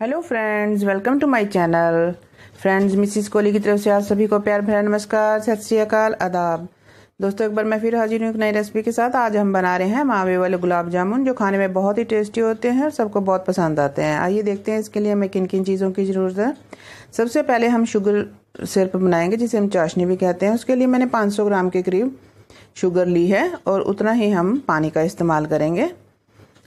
Hello friends welcome to my channel friends Mrs Kohli की तरफ़ से आप सभी को प्यार भरा नमस्कार। सत श्री अकाल। आदाब। दोस्तों, एक बार मैं फिर हाजिर हूँ एक नई रेसिपी के साथ। आज हम बना रहे हैं मावे वाले गुलाब जामुन, जो खाने में बहुत ही टेस्टी होते हैं और सबको बहुत पसंद आते हैं। आइए देखते हैं इसके लिए हमें किन किन चीज़ों की ज़रूरत है। सबसे पहले हम शुगर सिरप बनाएँगे, जिसे हम चाशनी भी कहते हैं। उसके लिए मैंने पाँच सौ ग्राम के करीब शुगर ली है और उतना ही हम पानी का इस्तेमाल करेंगे।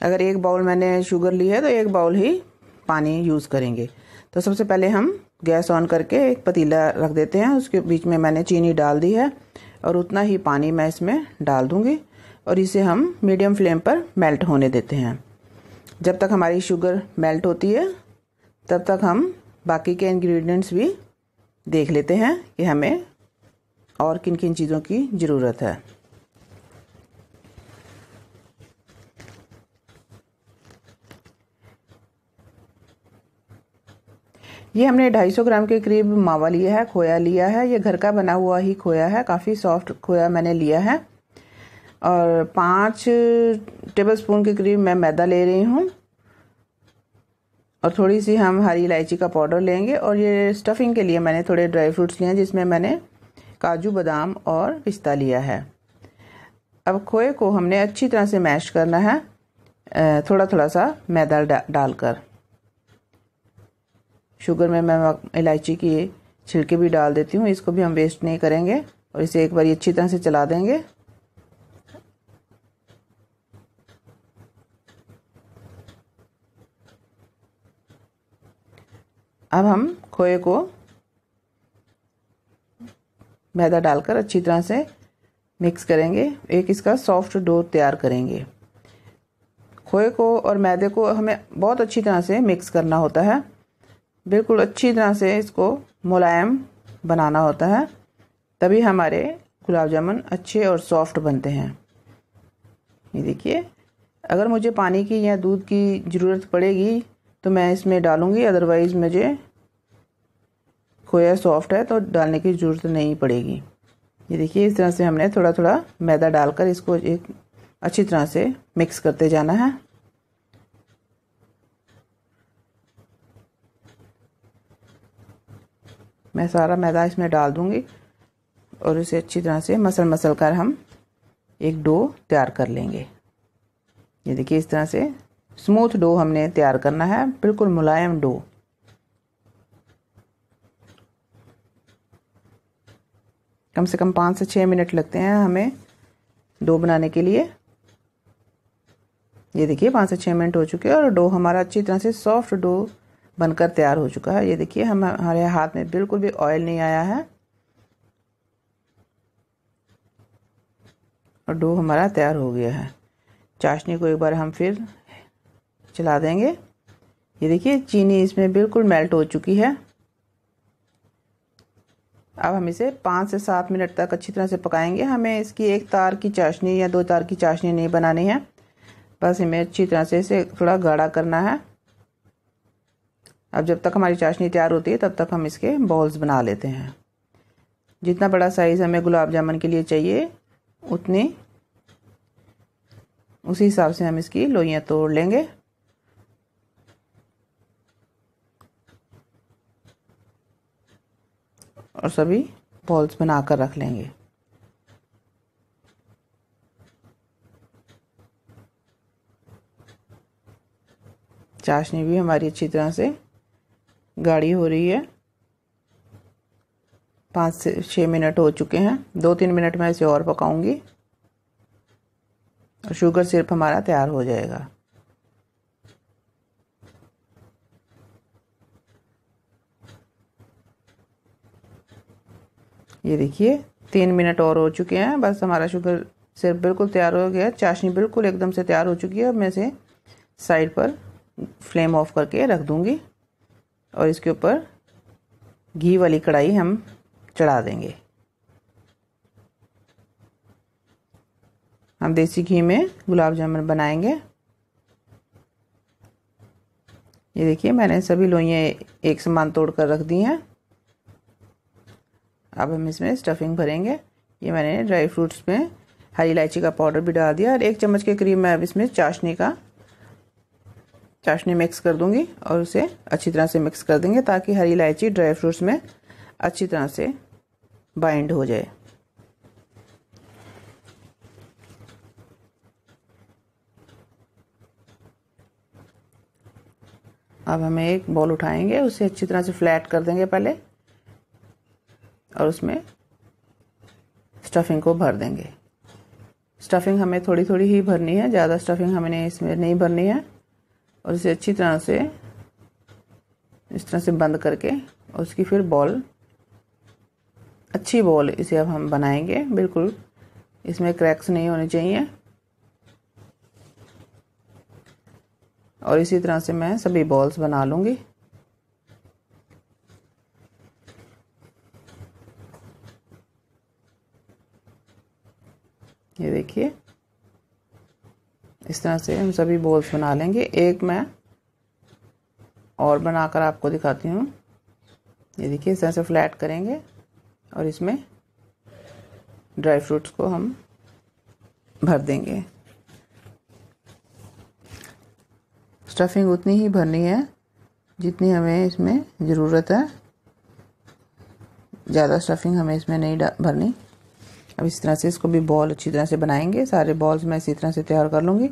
अगर एक बाउल मैंने शुगर ली है तो एक बाउल ही पानी यूज़ करेंगे। तो सबसे पहले हम गैस ऑन करके एक पतीला रख देते हैं। उसके बीच में मैंने चीनी डाल दी है और उतना ही पानी मैं इसमें डाल दूँगी और इसे हम मीडियम फ्लेम पर मेल्ट होने देते हैं। जब तक हमारी शुगर मेल्ट होती है, तब तक हम बाकी के इंग्रेडिएंट्स भी देख लेते हैं कि हमें और किन किन चीज़ों की ज़रूरत है। ये हमने 250 ग्राम के करीब मावा लिया है, खोया लिया है। ये घर का बना हुआ ही खोया है, काफ़ी सॉफ्ट खोया मैंने लिया है। और पाँच टेबल स्पून के करीब मैं मैदा ले रही हूँ। और थोड़ी सी हम हरी इलायची का पाउडर लेंगे। और ये स्टफिंग के लिए मैंने थोड़े ड्राई फ्रूट्स लिए हैं, जिसमें मैंने काजू, बादाम और पिस्ता लिया है। अब खोए को हमने अच्छी तरह से मैश करना है थोड़ा थोड़ा सा मैदा डालकर। शुगर में मैं इलायची की छिलके भी डाल देती हूँ, इसको भी हम वेस्ट नहीं करेंगे और इसे एक बार अच्छी तरह से चला देंगे। अब हम खोए को मैदा डालकर अच्छी तरह से मिक्स करेंगे। एक इसका सॉफ्ट डो तैयार करेंगे। खोए को और मैदे को हमें बहुत अच्छी तरह से मिक्स करना होता है। बिल्कुल अच्छी तरह से इसको मुलायम बनाना होता है। तभी हमारे गुलाब जामुन अच्छे और सॉफ्ट बनते हैं। ये देखिए, अगर मुझे पानी की या दूध की ज़रूरत पड़ेगी तो मैं इसमें डालूँगी अदरवाइज़ मुझे खोया सॉफ्ट है तो डालने की ज़रूरत नहीं पड़ेगी। ये देखिए, इस तरह से हमने थोड़ा थोड़ा मैदा डालकर इसको एक अच्छी तरह से मिक्स करते जाना है। मैं सारा मैदा इसमें डाल दूँगी और इसे अच्छी तरह से मसल मसल कर हम एक डो तैयार कर लेंगे। ये देखिए, इस तरह से स्मूथ डो हमने तैयार करना है, बिल्कुल मुलायम डो। कम से कम पाँच से छः मिनट लगते हैं हमें डो बनाने के लिए। ये देखिए, पाँच से छः मिनट हो चुके हैं और डो हमारा अच्छी तरह से सॉफ्ट डो बनकर तैयार हो चुका है। ये देखिए, हम हमारे हाथ में बिल्कुल भी ऑयल नहीं आया है। और डो हमारा तैयार हो गया है। चाशनी को एक बार हम फिर चला देंगे। ये देखिए, चीनी इसमें बिल्कुल मेल्ट हो चुकी है। अब हम इसे पाँच से सात मिनट तक अच्छी तरह से पकाएँगे। हमें इसकी एक तार की चाशनी या दो तार की चाशनी नहीं बनानी है। बस हमें अच्छी तरह से इसे थोड़ा गाढ़ा करना है। अब जब तक हमारी चाशनी तैयार होती है, तब तक हम इसके बॉल्स बना लेते हैं। जितना बड़ा साइज़ हमें गुलाब जामुन के लिए चाहिए, उतनी उसी हिसाब से हम इसकी लोइयाँ तोड़ लेंगे। और सभी बॉल्स बनाकर रख लेंगे। चाशनी भी हमारी अच्छी तरह से गाढ़ी हो रही है। पाँच से छः मिनट हो चुके हैं। दो तीन मिनट में इसे और पकाऊँगी। और शुगर सिर्फ़ हमारा तैयार हो जाएगा। ये देखिए, तीन मिनट और हो चुके हैं। बस हमारा शुगर सिर्फ़ बिल्कुल तैयार हो गया। चाशनी बिल्कुल एकदम से तैयार हो चुकी है। अब मैं इसे साइड पर फ्लेम ऑफ़ करके रख दूँगी। और इसके ऊपर घी वाली कढ़ाई हम चढ़ा देंगे। हम देसी घी में गुलाब जामुन बनाएँगे। ये देखिए, मैंने सभी लोइयाँ एक समान तोड़ कर रख दी हैं। अब हम इसमें स्टफिंग भरेंगे। ये मैंने ड्राई फ्रूट्स में हरी इलायची का पाउडर भी डाल दिया और एक चम्मच के करीब मैं अब इसमें चाशनी का चाशनी मिक्स कर दूँगी और उसे अच्छी तरह से मिक्स कर देंगे ताकि हरी इलायची ड्राई फ्रूट्स में अच्छी तरह से बाइंड हो जाए। अब हमें एक बॉल उठाएँगे, उसे अच्छी तरह से फ्लैट कर देंगे पहले और उसमें स्टफिंग को भर देंगे। स्टफिंग हमें थोड़ी थोड़ी ही भरनी है, ज़्यादा स्टफिंग हमें इसमें नहीं भरनी है। और इसे अच्छी तरह से, इस तरह से बंद करके, और उसकी फिर बॉल, अच्छी बॉल इसे अब हम बनाएँगे। बिल्कुल, इसमें क्रैक्स नहीं होने चाहिए। और इसी तरह से मैं सभी बॉल्स बना लूँगी। ये देखिए। इस तरह से हम सभी बॉल्स बना लेंगे। एक मैं और बनाकर आपको दिखाती हूँ। ये देखिए, इस तरह से फ्लैट करेंगे और इसमें ड्राई फ्रूट्स को हम भर देंगे। स्टफिंग उतनी ही भरनी है जितनी हमें इसमें ज़रूरत है। ज़्यादा स्टफिंग हमें इसमें नहीं भरनी। अब इस तरह से इसको भी बॉल अच्छी तरह से बनाएँगे। सारे बॉल्स मैं इसी तरह से तैयार कर लूँगी।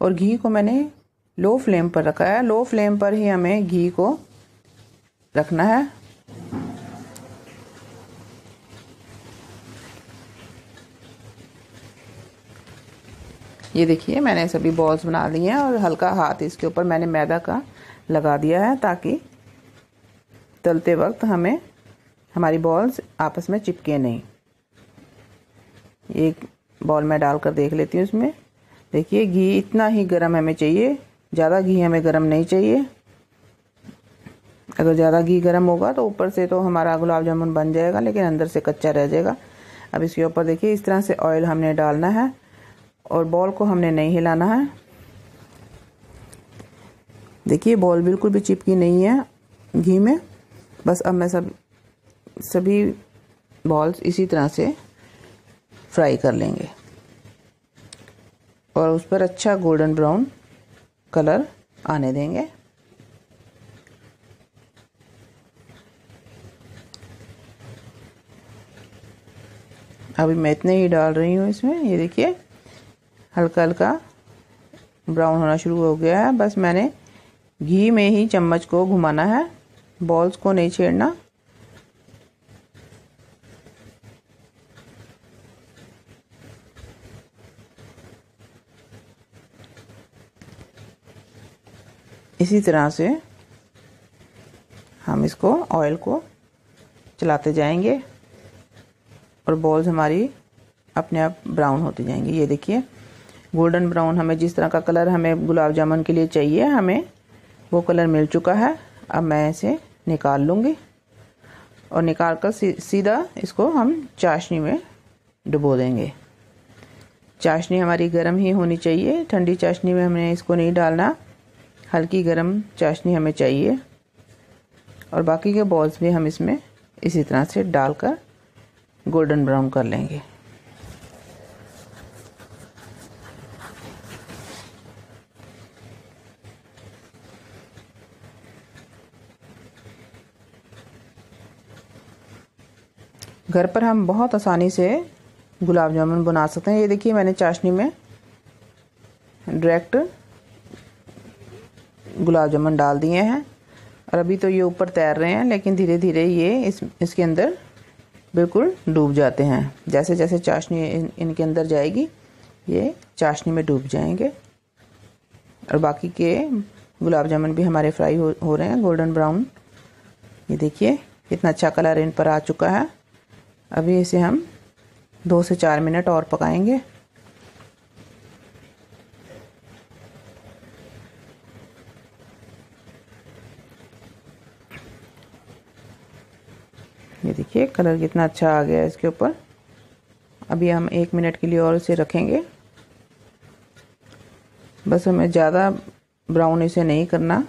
और घी को मैंने लो फ्लेम पर रखा है। लो फ्लेम पर ही हमें घी को रखना है। ये देखिए, मैंने सभी बॉल्स बना लिए हैं और हल्का हाथ इसके ऊपर मैंने मैदा का लगा दिया है ताकि तलते वक्त हमें, हमारी बॉल्स आपस में चिपके नहीं। एक बॉल मैं डालकर देख लेती हूँ इसमें। देखिए, घी इतना ही गर्म हमें चाहिए। ज़्यादा घी हमें गर्म नहीं चाहिए। अगर ज़्यादा घी गर्म होगा तो ऊपर से तो हमारा गुलाब जामुन बन जाएगा, लेकिन अंदर से कच्चा रह जाएगा। अब इसके ऊपर देखिए, इस तरह से ऑयल हमने डालना है और बॉल को हमने नहीं हिलाना है। देखिए बॉल बिल्कुल भी चिपकी नहीं है घी में। बस अब मैं सब, सभी बॉल्स इसी तरह से फ्राई कर लेंगे। और उस पर अच्छा गोल्डन ब्राउन कलर आने देंगे। अभी मैं इतने ही डाल रही हूँ इसमें, ये देखिए, हल्का हल्का ब्राउन होना शुरू हो गया है। बस मैंने घी में ही चम्मच को घुमाना है बॉल्स को नहीं छेड़ना। इसी तरह से हम इसको ऑयल को चलाते जाएँगे और बॉल्स हमारी अपने आप ब्राउन होती जाएँगी। ये देखिए गोल्डन ब्राउन हमें जिस तरह का कलर हमें गुलाब जामुन के लिए चाहिए, हमें वो कलर मिल चुका है। अब मैं इसे निकाल लूँगी और निकाल कर सीधा इसको हम चाशनी में डुबो देंगे। चाशनी हमारी गर्म ही होनी चाहिए। ठंडी चाशनी में हमने इसको नहीं डालना। हल्की गर्म चाशनी हमें चाहिए और बाकी के बॉल्स भी हम इसमें इसी तरह से डालकर गोल्डन ब्राउन कर लेंगे। घर पर हम बहुत आसानी से गुलाब जामुन बना सकते हैं। ये देखिए मैंने चाशनी में डायरेक्ट गुलाब जामुन डाल दिए हैं। और अभी तो ये ऊपर तैर रहे हैं लेकिन धीरे धीरे ये इस इसके अंदर बिल्कुल डूब जाते हैं। जैसे जैसे चाशनी इन, इनके अंदर जाएगी ये चाशनी में डूब जाएँगे। और बाकी के गुलाब जामुन भी हमारे फ्राई हो, हो रहे हैं गोल्डन ब्राउन। ये देखिए कितना अच्छा कलर इन पर आ चुका है। अभी इसे हम दो से चार मिनट और पकाएँगे ये देखिए, कलर कितना अच्छा आ गया है इसके ऊपर। अभी हम एक मिनट के लिए और इसे रखेंगे। बस हमें ज़्यादा ब्राउन इसे नहीं करना।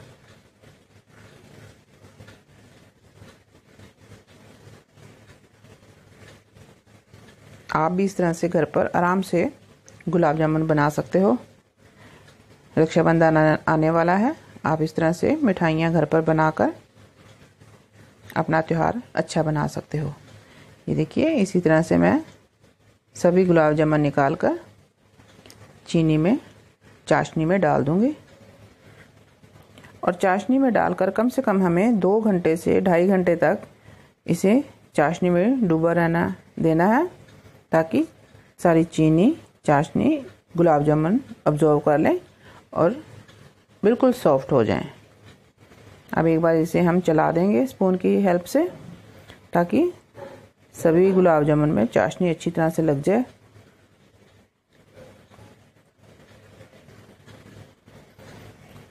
आप भी इस तरह से घर पर आराम से गुलाब जामुन बना सकते हो। रक्षाबंधन आने वाला है। आप इस तरह से मिठाइयाँ घर पर बनाकर अपना त्यौहार अच्छा बना सकते हो ये देखिए, इसी तरह से मैं सभी गुलाब जामुन निकाल कर चीनी में, चाशनी में डाल दूँगी और चाशनी में डालकर कम से कम हमें दो घंटे से ढाई घंटे तक इसे चाशनी में डूबा रहना, देना है, ताकि सारी चीनी, चाशनी, गुलाब जामुन अब्जॉर्व कर लें और बिल्कुल सॉफ्ट हो जाएँ। अब एक बार इसे हम चला देंगे स्पून की हेल्प से, ताकि सभी गुलाब जामुन में चाशनी अच्छी तरह से लग जाए।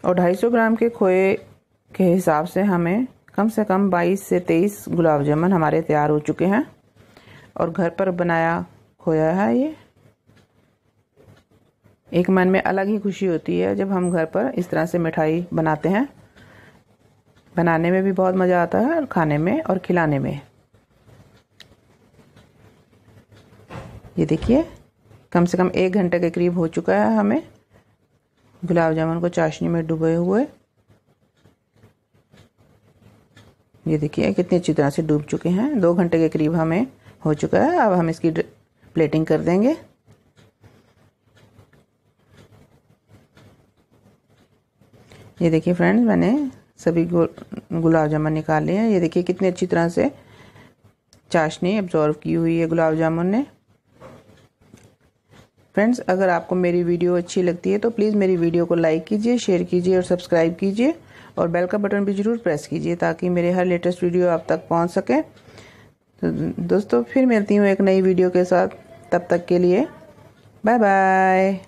और 250 ग्राम के खोए के हिसाब से हमें कम से कम 22 से 23 गुलाब जामुन हमारे तैयार हो चुके हैं। और घर पर बनाया खोया है ये। एक मन में अलग ही खुशी होती है जब हम घर पर इस तरह से मिठाई बनाते हैं। बनाने में भी बहुत मज़ा आता है और खाने में और खिलाने में। ये देखिए, कम से कम एक घंटे के करीब हो चुका है हमें। गुलाब जामुन को चाशनी में डुबे हुए। ये देखिए, कितनी अच्छी तरह से डूब चुके हैं। दो घंटे के करीब हमें हो चुका है। अब हम इसकी प्लेटिंग कर देंगे। ये देखिए फ्रेंड्स, मैंने सभी गुलाब जामुन निकाल हैं। ये देखिए कितनी अच्छी तरह से चाशनी एब्जॉर्व की हुई है गुलाब जामुन ने। फ्रेंड्स अगर आपको मेरी वीडियो अच्छी लगती है तो प्लीज़ मेरी वीडियो को लाइक कीजिए शेयर कीजिए और सब्सक्राइब कीजिए। और बेल का बटन भी ज़रूर प्रेस कीजिए, ताकि मेरे हर लेटेस्ट वीडियो आप तक पहुँच सके। तो दोस्तों, फिर मिलती हूँ एक नई वीडियो के साथ। तब तक के लिए बाय बाय